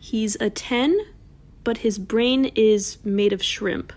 He's a 10, but his brain is made of shrimp.